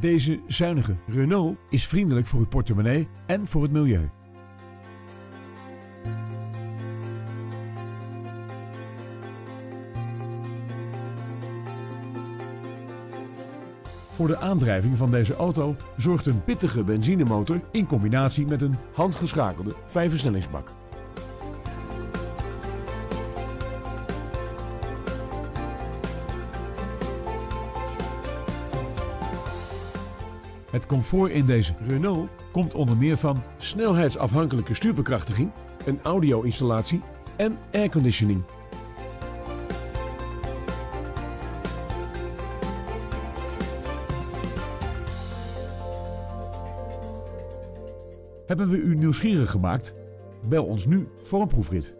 Deze zuinige Renault is vriendelijk voor uw portemonnee en voor het milieu. Voor de aandrijving van deze auto zorgt een pittige benzinemotor in combinatie met een handgeschakelde vijfversnellingsbak. Het comfort in deze Renault komt onder meer van snelheidsafhankelijke stuurbekrachtiging, een audio-installatie en airconditioning. Hebben we u nieuwsgierig gemaakt? Bel ons nu voor een proefrit.